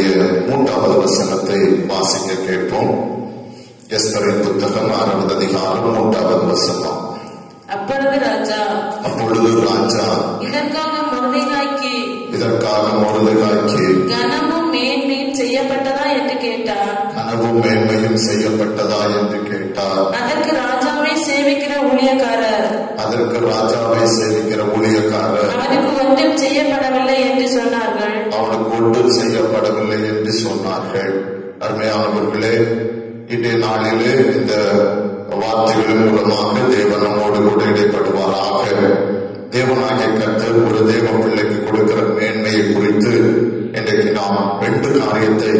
அதனுடைய மூன்றாவது வசனத்தை வாசிக்க கேட்போம். எஸ்தரின் புத்தகம் ஆறாவது அதிகாரம் மூன்றாவது வசனம். அப்பொழுது ராஜா அப்பொழுது ராஜா இதற்காக மொர்தெகாய்க்கு இதற்காக மொருதகாய்க்கு கனமும் மேன்மையும் செய்யப்பட்டதா என்று கேட்டார். கனவும் மேன்மையும் செய்யப்பட்டதா என்று கேட்டார். அதற்கு ராஜாவை சேவிக்கிற ஊழியக்காரர் அதற்கு ராஜாவை சேவிக்கிற ஊழியக்காரர் அவனுக்கு ஒன்றும் செய்யப்படவில்லை என்று சொன்னார்கள். அவனுக்கு ஒன்றும் செய்யப்படவில்லை என்று சொன்னார்கள். அருமையானவர்களே இன்றைய நாளிலே இந்த வார்த்தைகளின் மூலமாக தேவன் நம்மோடு கூட இடைப்படுவாராக. தேவனாகிய கர்த்தர் ஒரு தேவ பிள்ளைக்கு கொடுக்கிற மேன்மையை குறித்து இன்றைக்கு நாம் ரெண்டு காரியத்தை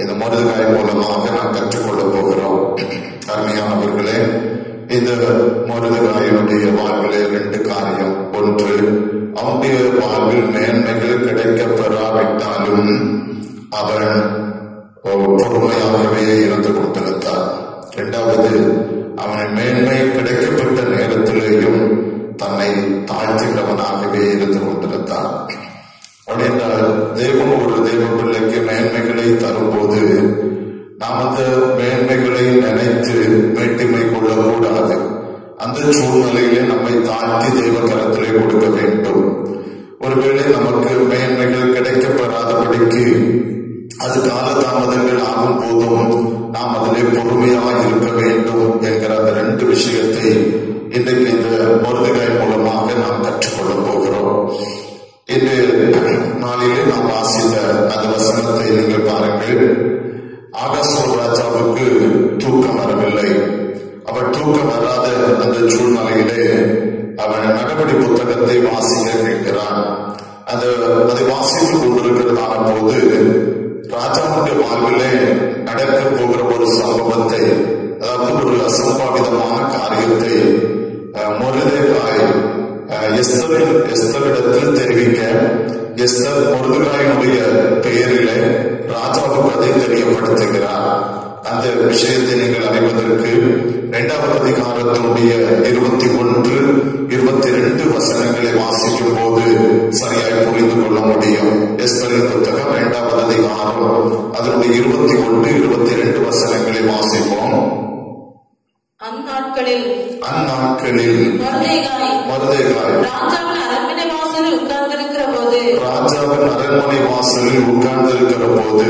இந்த மருதுகாய் மூலமாக நாம் கற்றுக்கொள்ளப் போகிறோம். அருமையானவர்களே இந்த மருதுகாயினுடைய வாழ்விலே ரெண்டு காரியம். ஒன்று அவனுடைய வாழ்வில் மேன்மைகள் கிடைக்கப் பெறாவிட்டாலும் அவன் பொறுமையாகவே இருந்து கொண்டிருந்தான் இரண்டாவது அவன் மேன்மை கிடைக்கப்பட்ட நேரத்திலேயும் தன்னை தாழ்த்துகிறவனாகவே இருந்து கொண்டிருந்தான் அப்படின்றால் தேவன் அவன் நடவடி புத்தகத்தை வாசிக்க கேட்கிறான் அந்த அந்நாட்களில் அந்நாட்களில் மொர்தெகாய் மருதேகாய் ராஜாவின் அரண்மனை வாசலில் உட்கார்ந்திருக்கிற போது ராஜாவின் அரண்மனை வாசலில் உட்கார்ந்திருக்கிற போது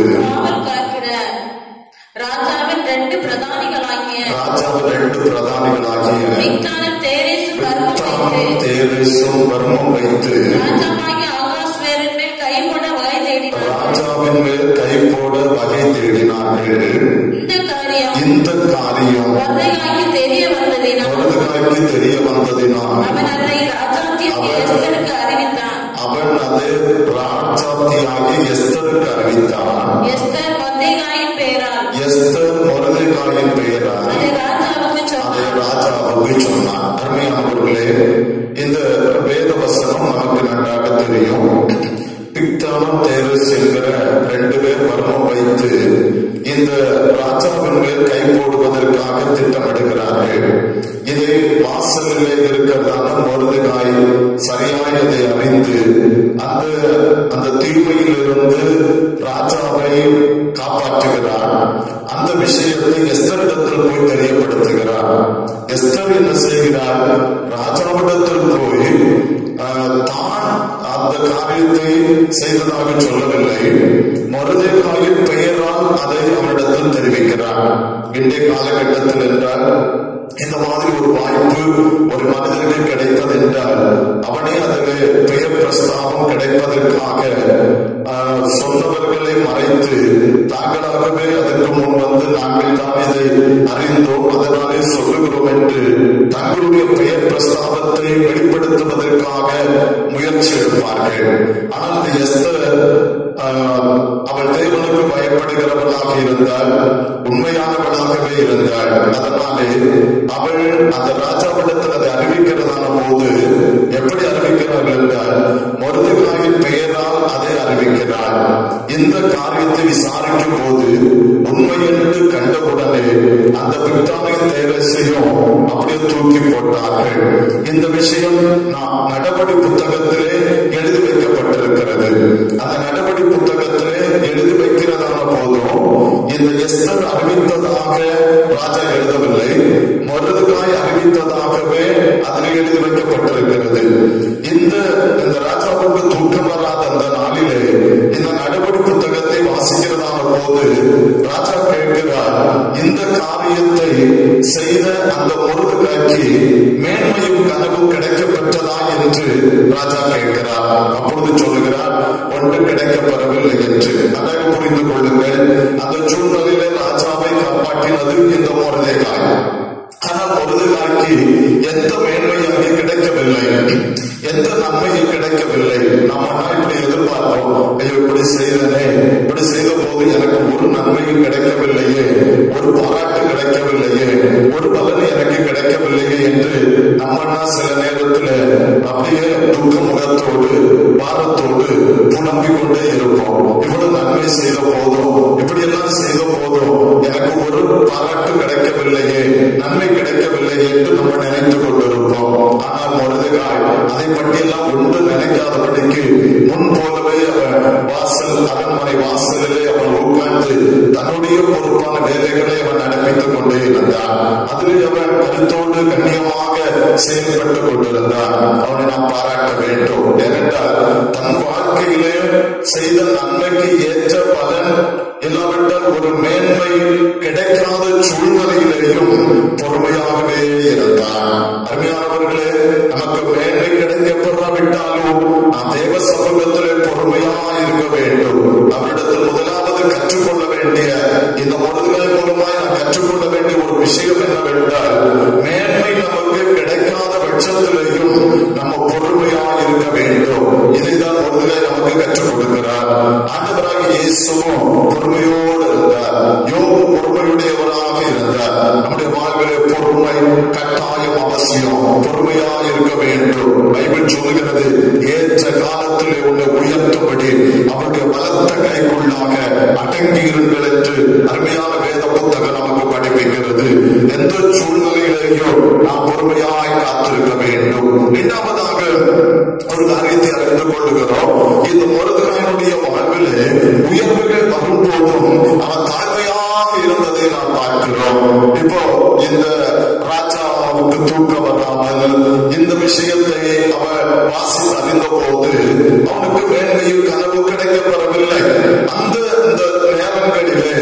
ராஜாவின் ரெண்டு பிரதானிகளாகிய ராஜாவின் ரெண்டு பிரதானிகளாகிய விக்தானும் தேரேசும் விக்தானும் வைத்து தேரேசும் வர்மம் வைத்து ராஜாவாகிய ஆகாஸ்வேரின் மேல் கை போட வகை தேடினார்கள். ராஜாவின் மேல் கை போட வகை தேடினார்கள். தெரிய வந்ததினால் அவன் அதை ராஜாத்தியாகிய எஸ்தருக்கு அறிவித்தான் எஸ்தர் மொர்தெகாயின் பெயரால் அதை ராஜாவுக்கு சொன்னான் அருமையானவர்களே இந்த வேத வசனம் நமக்கு நன்றாக தெரியும் பிக்தானும் தேரஸ் என்கிற ரெண்டு பேர் மர்மம் வைத்து இந்த ராஜாவின் மேல் கை போடுவதற்காக திட்டமிடுகிறார்கள். இதை வாசலிலே இருக்கிறதான மருதுகாய் சரியாய் அதை அறிந்து அந்த அந்த தீமையிலிருந்து ராஜாவை காப்பாற்றுகிறார். அந்த விஷயத்தை எஸ்தரிடத்தில் போய் தெரியப்படுத்துகிறார். எஸ்தர் என்ன செய்கிறார்? ராஜாவிடத்தில் போய் தான் அந்த காரியத்தை செய்ததாக சொல்லவில்லை. மருதேகாயின் பெயரால் அதை அவனிடத்தில் தெரிவிக்கிறார் இன்றைய காலகட்டத்தில் என்றால் இந்த மாதிரி ஒரு வாய்ப்பு ஒரு மனிதனுக்கு கிடைத்தது என்றால் அவனே அதற்கு பெயர் பிரஸ்தாபம் கிடைப்பதற்காக அழைத்து தாங்களாகவே அதற்கு முன் வந்து நாங்கள் தான் இதை அறிந்தோம். அதனாலே சொல்லுகிறோம் என்று தங்களுடைய பெயர் பிரஸ்தாபத்தை வெளிப்படுத்துவதற்காக முயற்சி எடுப்பார்கள். ஆனால் எஸ்தர் ஆஹ், அவள் தேவனுக்கு பயப்படுகிறவளாக இருந்தால் உண்மையானவளாகவே இருந்தாள். அதனாலே அவள் அந்த ராஜாவிடத்தில் அதை அறிவிக்கிறதான போது எப்படி அறிவிக்கிறார்கள் என்றால் மருதுகாயின் பெயர் இந்த காரியத்தை விசாரிக்கும் போது உண்மை என்று கண்டவுடனே அந்த பிரித்தானிய தேவசையும் அப்படியே தூக்கி போட்டார்கள். இந்த விஷயம் நடபடி புத்தகத்திலே எழுதி வைக்கப்பட்டிருக்கிறது. அந்த நடபடி புத்தகத்திலே எழுதி வைக்கிறதான போதும் இந்த எஸ்தர் அறிவித்ததாக ராஜா எழுதவில்லை. மருதுகாய் அறிவித்ததாகவே அதில் எழுதி வைக்கப்பட்டிருக்கிறது. இந்த இந்த ராஜாவுக்கு தூக்கம் வர ராஜா கேட்கிறார் அப்பொழுது சொல்லுகிறார் ஒன்று கிடைக்கப்பெறவில்லை என்று. அதை புரிந்து கொள்ளுங்கள் அந்த சூழ்நிலையில ராஜாவை காப்பாற்றினது இந்த முருதைகாய். ஆனால் பொருதுகாய்க்கு எந்த மேன்மையும் அங்கே கிடைக்கவில்லை. எந்த நன்மையும் கிடைக்கவில்லை. நம்ம இப்படி எதிர்பார்ப்போம் ஐயோ இப்படி செய்தனே இப்படி செய்த போது எனக்கு ஒரு நன்மையும் கிடைக்கவில்லையே ஒரு பாராட்டு கிடைக்கவில்லையே ஒரு பலன் எனக்கு கிடைக்கவில்லையே என்று நம்ம சில நேரம் நேரத்தில் அப்படியே துக்க முகத்தோடு பாரத்தோடு புலம்பிக் கொண்டே இருப்போம். இவ்வளவு நன்மை செய்த போதும் இப்படி எல்லாம் செய்த போதும் எனக்கு ஒரு பாராட்டு கிடைக்கவில்லையே நன்மை கிடைக்கவில்லை என்று நம்ம நினைத்துக் கொண்டிருப்போம். ஆனால் மருதுகாய் அதை பற்றியெல்லாம் ஒன்று நினைக்காதபடிக்கு முன் போலவே அவன் வாசல் அரண்மனை வாசலிலே அவன் உட்கார்ந்து தன்னுடைய பொறுப்பான வேலைகளை அவன் நடப்பித்துக் கொண்டே இருந்தான். அதிலே அவன் கருத்தோடு கண்ணியமாக செயல்பட்டுக் கொண்டிருந்தான் அவனை நாம் பாராட்ட வேண்டும். ஏனென்றால் தன் வாழ்க்கையிலே செய்த நன்மைக்கு ஏற்ற பலன் இல்லாவிட்டால் ஒரு மேன்மை கிடைக்காத சூழ்நிலையிலேயும் பொறுமையாகவே இருந்தான். அருமையானவர்களே நமக்கு மேன்மை கிடைக்கப்படாவிட்டாலும் நாம் தேவ சமூகத்தில் காலத்திலே அவருடைய பலத்த கைக்குள்ளாக அடங்கியிருங்கள் என்று அவனுக்கு மேன்மையும் கனவு கிடைக்கப்பெறவில்லை. அந்த இந்த நேரங்களிலே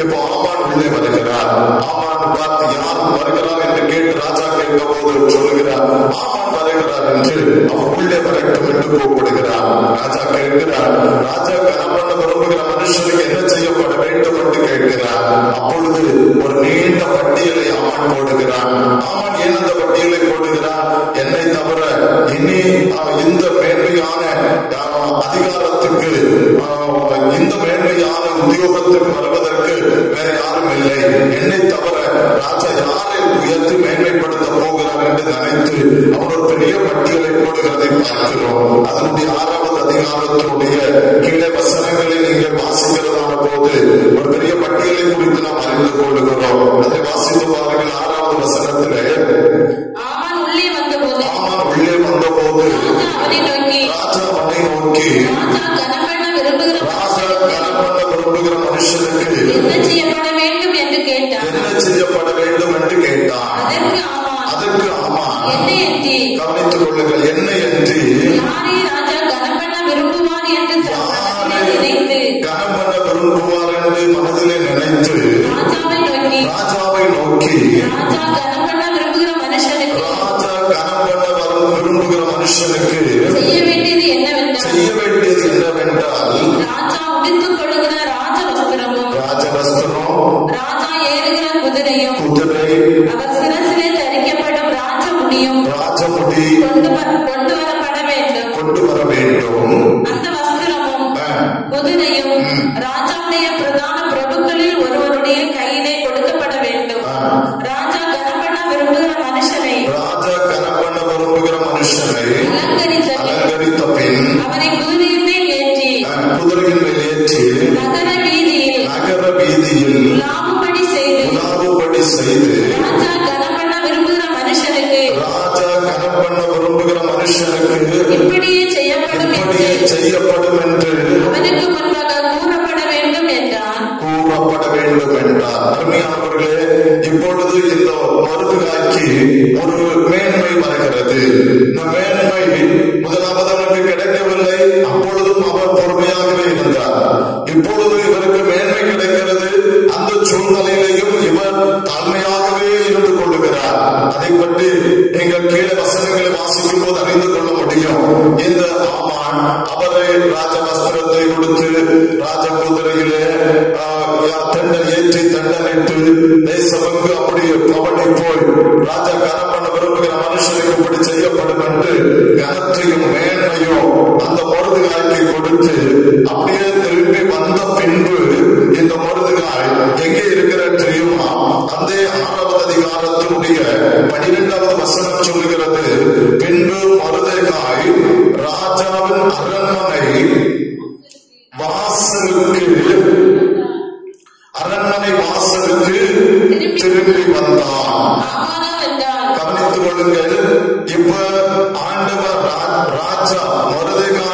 இப்போ ஆமான் உள்ளே வருகிறார். ஆமான் பார்த்து யார் வருகிறார் என்று கேட்டு ராஜா கேட்க போது சொல்லுகிறார் ஆமான் வருகிறார் என்று அவன் உள்ளே வரட்டும் என்று கூப்பிடுகிறார். ராஜா கேட்கிறார் ராஜா கனம் பண்ண விரும்புகிற மனுஷனுக்கு என்ன செய்யப்பட வேண்டும் என்று கேட்கிறார். அப்பொழுது ஒரு நீண்ட பட்டியலை ஆமான் போடுகிறான். ஆமான் ஏன் அந்த பட்டியலை போடுகிறான் என்னை தவிர இனி இந்த மேன்மையான அதிகாரத்துக்கு இந்த மேன்மையான உத்தியோகத்துக்கு வருவதற்கு வேற யாரும் இல்லை. என்னை தவிர ராஜா யாரை உயர்த்தி மேன்மைப்படுத்த போகிறார் என்று நினைத்து அவர் ஒரு பெரிய பட்டியலை போடுகிறதை பார்க்கிறோம். அதனுடைய ஆறாவது அதிகாரத்தினுடைய கீழே வசனங்களை நீங்கள் வாசிக்கிறதான போது ஒரு பெரிய பட்டியல் see. Gracias. ಆ ತಂಡ ಏಟಿ ತಂಡ ನಿಟ್ಟು ದೇಶ ಬಂದು ಅಪ್ಪಡಿ ಪವಡಿ ಪೋಯ್ ರಾಜ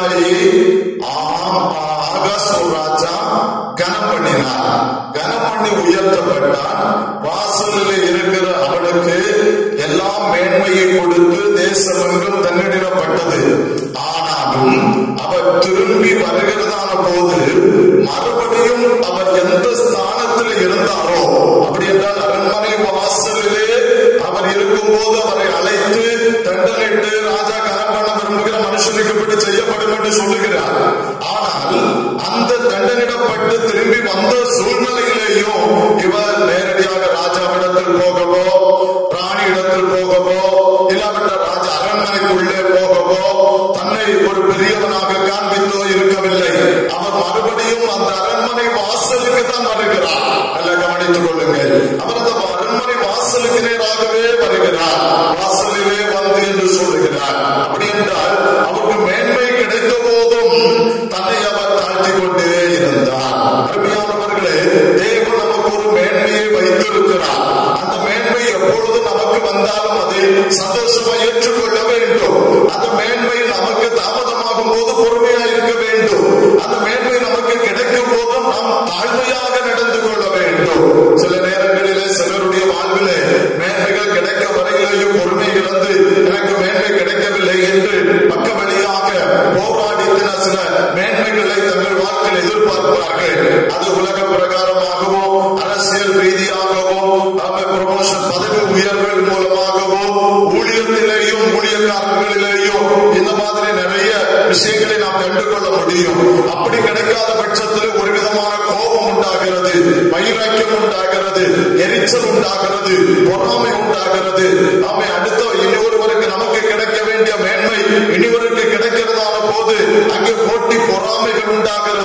நாளிலே ராஜா கனப்பண்ணினார் கனப்பண்ணி உயர்த்தப்பட்டான் வாசலில் இருக்கிற அவனுக்கு எல்லா மேன்மையை கொடுத்து தேசமெங்கும் தன்னிடப்பட்டது ஆனாலும் அவர் திரும்பி வருகிறதான போது மறுபடியும் அவர் எந்த ஸ்தானத்தில் இருந்தாரோ அப்படி என்றால் அரண்மனை வாசலிலே அவர் இருக்கும் போது அவரை அழைத்து தண்டனிட்டு ராஜா கனப்பண்ணி என்று சொல்லுகிறார். ஆனால் அந்த தண்டனிடப்பட்டு திரும்பி வந்த சூழ்நிலையிலேயும் இவர் நேர சில நேரங்களிலே சிலருடைய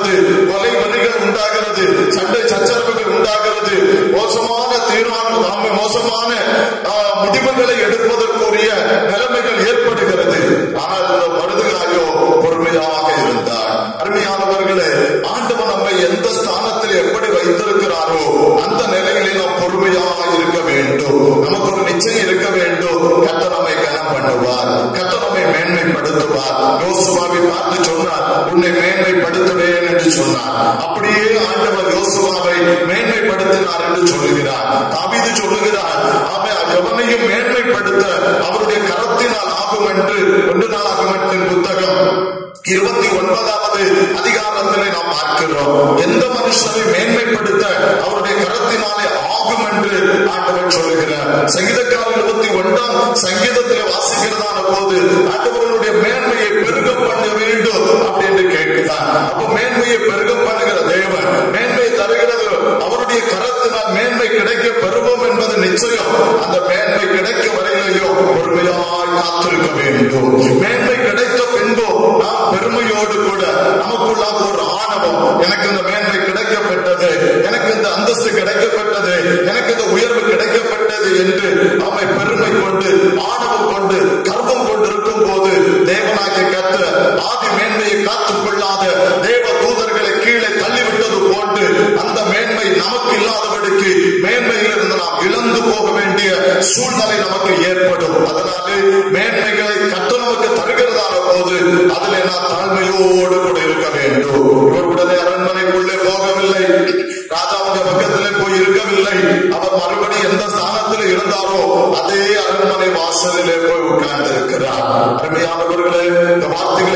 உண்டாகிறது கொலை வருக உண்டாகிறது.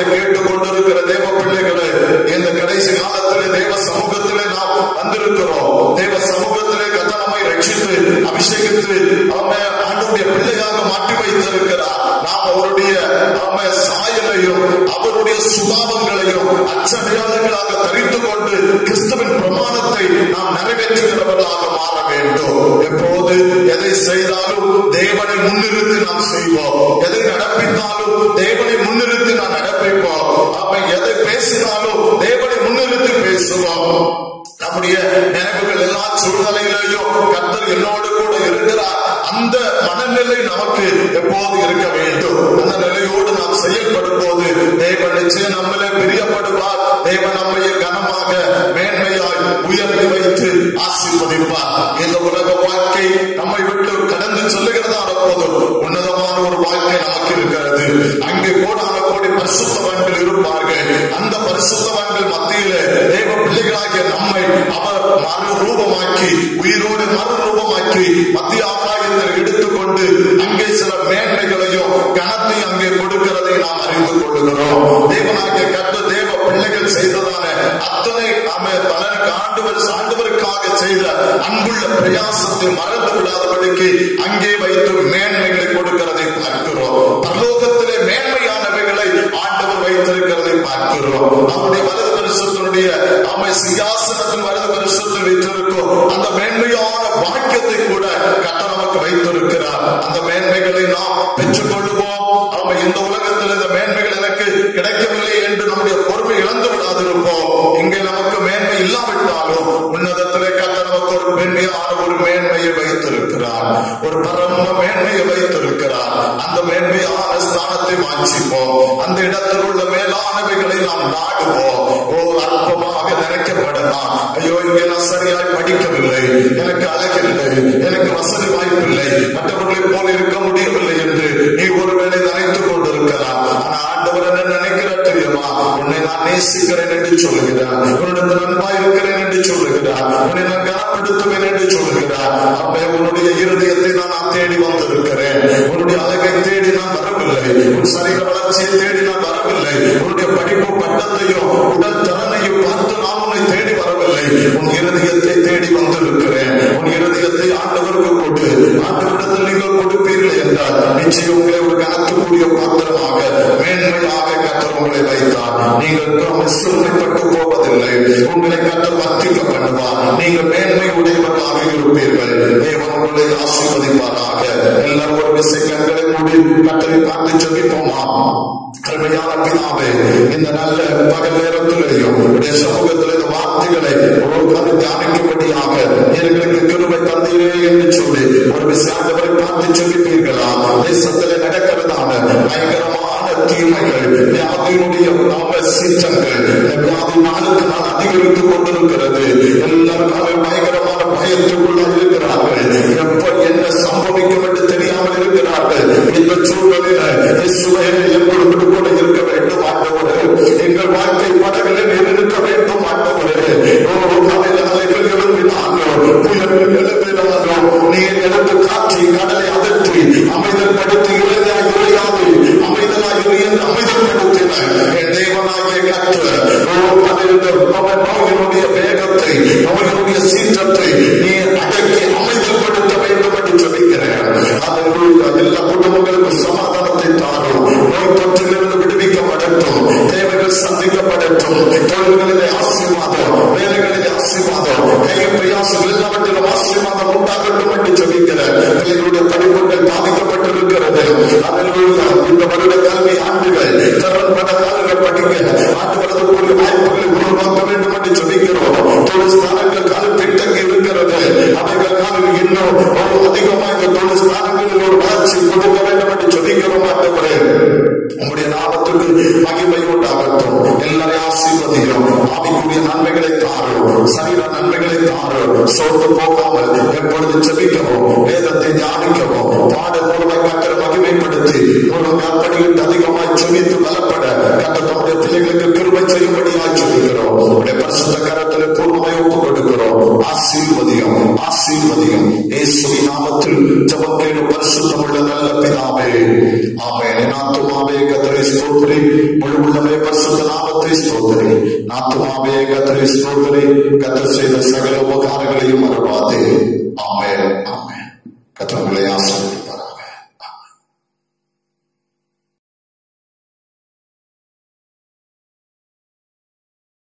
கேட்டுக் கொண்டிருக்கிற அந்த மனநிலை நமக்கு எப்போது இருக்க வேண்டும்? அந்த நிலையோடு நாம் செயல்படும் போது தேவன் நிச்சயம் நம்மளே பிரியப்படுவார். தேவன் நம்மை கனமாக மேன்மையாய் உயர்த்தி வைத்து ஆசிர்வதிப்பார். இந்த உலக வாழ்க்கை நம்மை விட்டு கடந்து சொல்லுகிறதா போது உன்னதமான ஒரு வாழ்க்கை நமக்கு இருக்கிறது. அங்கே கோடான கோடி பரிசுத்தவான்கள் இருப்பார்கள். அந்த பரிசுத்தவான்கள் மத்தியிலே தேவ பிள்ளைகளாகிய நம்மை அவர் மறுரூபமாக்கி உயிரோடு நாம ஆண்டவர் ஆண்டவருக்காக செய்த அன்புள்ள பிரயாசத்தை மறந்து விடாதபடிக்கு அங்கே வைத்து மேன்மைகளை கொடுக்கிறதை பார்க்கிறோம். பரலோகத்திலே மேன்மையானவைகளை ஆண்டவர் வைத்திருக்கிறதை பார்க்கிறோம். அவருடைய வலது பரிசுத்தனுடைய அவை சிங்காசனத்தின் வலது பரிசுத்தில் வைத்திருக்கும் அந்த மேன்மையான வாக்கியத்தை கூட கட்ட நமக்கு வைத்திருக்கிறார். அந்த மேன்மைகளை நாம் பெற்றுக் கொள்ளுவோம் அவன் இந்த உலகத்தில் இந்த மேன்மைகள் எனக்கு கிடைக்கவில்லை என்று நம்முடைய பொறுமை இழந்து விடாதிருப்போம். இங்கே நமக்கு மேன்மை இல்லாவிட்டாலும் உன்னதத்திலே கத்த நமக்கு ஒரு மேன்மையான ஒரு மேன்மையை வைத்திருக்கிறார். ஒரு பரம மேன்மையை வைத்திருக்கிறார். அந்த மேன்மையான ஸ்தானத்தை வாஞ்சிப்போம். அந்த இடத்தில் உள்ள மேலானவைகளை நாம் நாடுவோம். ஓ அற்பமாக நினைக்கப்படலாம். ஐயோ இங்கே நான் சரியாய் படிக்கவில்லை. எனக்கு அழகில்லை. எனக்கு வசதி வாய்ப்பில்லை. மற்றவர்களைப் போல இருக்க முடியவில்லை என்று நீ ஒருவேளை நான் நேசிக்கிறேன் என்று சொல்லுகிறார். உன்னிடத்தில் அன்பாய் இருக்கிறேன் என்று சொல்லுகிறார். உன்னை நான் கனப்படுத்துவேன் என்று சொல்லுகிறார். அப்பே உன்னுடைய இருதயத்தை நான் நான் தேடி வந்திருக்கிறேன். உன்னுடைய அழகை தேடி நான் வரவில்லை. உன் சரீர வளர்ச்சியை தேடி நான் வரவில்லை. உன்னுடைய படிப்பு பட்டத்தையும் உடல் திறனையும் பார்த்து நான் உன்னை தேடி வரவில்லை. உன் இருதயத்தை தேடி வந்திருக்கிறேன். உன் இருதயத்தை ஆண்டவருக்கு கொடு. ஆண்டவரிடத்தில் நீங்கள் கொடுப்பீர்கள் என்றால் நிச்சயம் உங்களை ஒரு கனத்துக்குரிய பாத்திரமாக மேன்மையாக கத்தர் உங்களை வைத்தார். நீங்கள் சிறுமைப்பட்டு போவதில்லை. உங்களை கத்தர் வர்த்திக்க பண்ணுவார். நீங்கள் மேன்மை உடையவர்களாக இருப்பீர்கள். தேவன் உங்களை ஆசீர்வதிப்பாராக. எல்லாரும் ஒரு விசை கண்களை மூடி கத்தரை பார்த்து ஜெபிப்போமா? அருமையான பிதாவே இந்த நல்ல பகல் நேரத்திலேயும் உடைய சமூகத்தில் இந்த வார்த்தைகளை ஒவ்வொரு தியானிக்கும்படியாக எங்களுக்கு கிருமை தந்தீரே என்று சொல்லி ஒரு விசாண்டவரை பார்த்து சொல்லிப்பீர்களா தேசத்திலே நடக்கிறதான பயங்கரமான تین سات രോഗത്വത്തിൽ നിന്ന് വിടുവിക്കപ്പെടത്തും ദേവകൾ ശ്രദ്ധിക്കപ്പെടത്തും തൊഴിലുകളിലെ பிடிக்கவும் வேதத்தை ஞானிக்கவும் பாட மூலமாய் கத்திர மகிமைப்படுத்தி மூலமாய் அப்படியும் அதிகமாய் செமித்து பலப்படும்